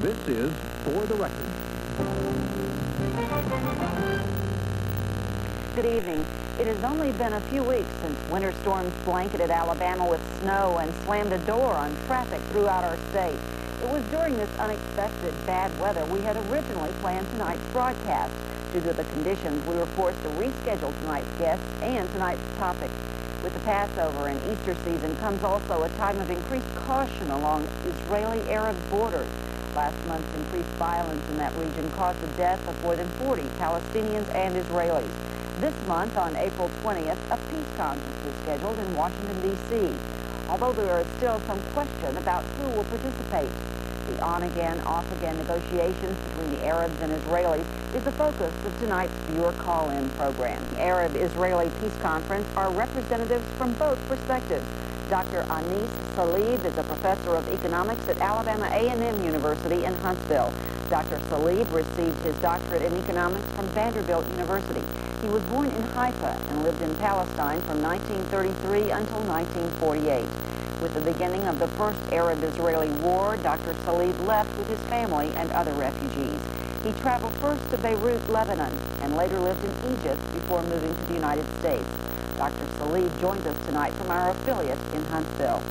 This is For the Record. Good evening. It has only been a few weeks since winter storms blanketed Alabama with snow and slammed a door on traffic throughout our state. It was during this unexpected bad weather we had originally planned tonight's broadcast. Due to the conditions, we were forced to reschedule tonight's guests and tonight's topic. With the Passover and Easter season comes also a time of increased caution along Israeli-Arab borders. Last month's increased violence in that region caused the death of more than 40 Palestinians and Israelis. This month, on April 20th, a peace conference is scheduled in Washington, D.C. Although there is still some question about who will participate. The on-again, off-again negotiations between the Arabs and Israelis is the focus of tonight's viewer call-in program. Arab-Israeli Peace Conference are representatives from both perspectives. Dr. Anis Salib is a professor of economics at Alabama A&M University in Huntsville. Dr. Salib received his doctorate in economics from Vanderbilt University. He was born in Haifa and lived in Palestine from 1933 until 1948. With the beginning of the first Arab-Israeli war, Dr. Salib left with his family and other refugees. He traveled first to Beirut, Lebanon, and later lived in Egypt before moving to the United States. Dr. Salib joins us tonight from our affiliate in Huntsville.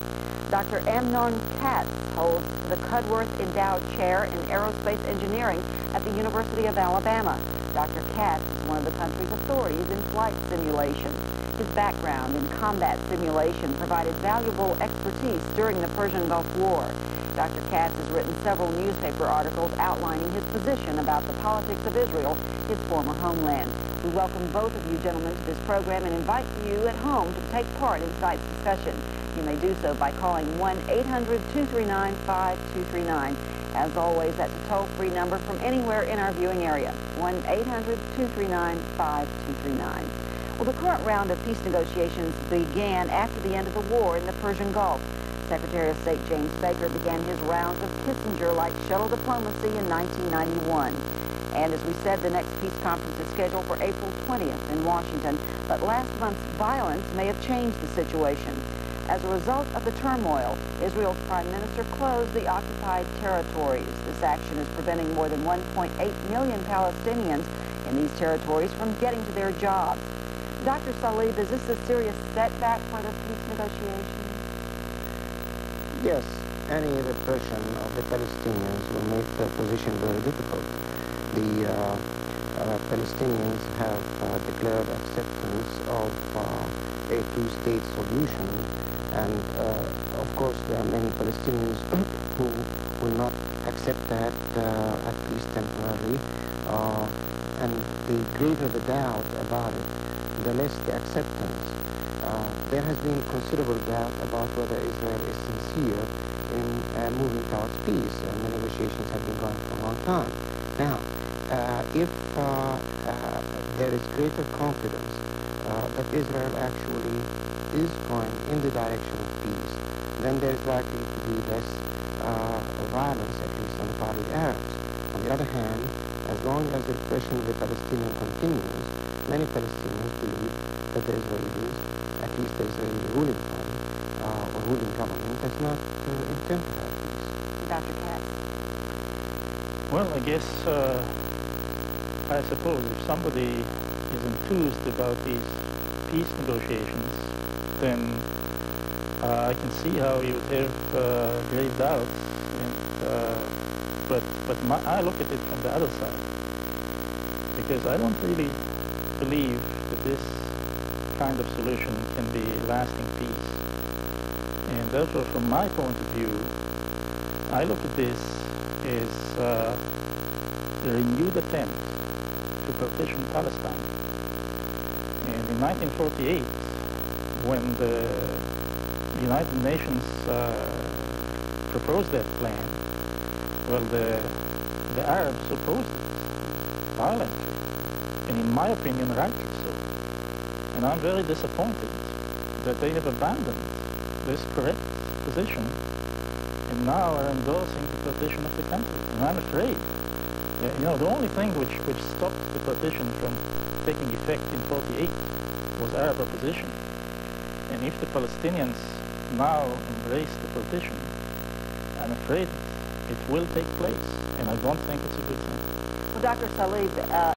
Dr. Amnon Katz holds the Cudworth Endowed Chair in Aerospace Engineering at the University of Alabama. Dr. Katz is one of the country's authorities in flight simulation. His background in combat simulation provided valuable expertise during the Persian Gulf War. Dr. Katz has written several newspaper articles outlining his position about the politics of Israel, his former homeland. We welcome both of you gentlemen to this program and invite you at home to take part in tonight's discussion. You may do so by calling 1-800-239-5239. As always, that's a toll-free number from anywhere in our viewing area, 1-800-239-5239. Well, the current round of peace negotiations began after the end of the war in the Persian Gulf. Secretary of State James Baker began his rounds of Kissinger-like shuttle diplomacy in 1991. And as we said, the next peace conference is scheduled for April 20th in Washington. But last month's violence may have changed the situation. As a result of the turmoil, Israel's prime minister closed the occupied territories. This action is preventing more than 1.8 million Palestinians in these territories from getting to their jobs. Dr. Salib, is this a serious setback for the peace negotiations? Yes, any repression of the Palestinians will make their position very difficult. The uh, uh, Palestinians have uh, declared acceptance of a two-state solution, and of course there are many Palestinians who will not accept that, at least temporarily, and the greater the doubt about it, the less the acceptance. There has been considerable doubt about whether Israel is sincere in uh, moving towards peace, and the negotiations have been going for a long time. Now, if uh, uh, there is greater confidence uh, that Israel actually is going in the direction of peace, then there is likely to be less violence, at least on the part of the Arabs. On the other hand, as long as the repression of the Palestinians continues, many Palestinians believe that the Israelis, at least the Israeli ruling party uh, or ruling government, does not uh, intend to have peace. Dr. Katz. Well, I guess, uh, I suppose if somebody is enthused about these peace negotiations, then uh, I can see how you would have uh, grave doubts. And, uh, but but my, I look at it from the other side because I don't really believe that this kind of solution can be lasting peace. And therefore, from my point of view, I look at this as uh, a renewed attempt to partition Palestine. And in 1948, when the United Nations uh, proposed that plan, well, the, the Arabs opposed it violently and in my opinion, rightly so. And I'm very disappointed that they have abandoned this correct position and now are endorsing the partition of the country. And I'm afraid, uh, you know, the only thing which, which stopped partition from taking effect in 48 was Arab opposition. And if the Palestinians now embrace the partition, I'm afraid it will take place, and I don't think it's a good thing. Well, Dr. Salib, uh,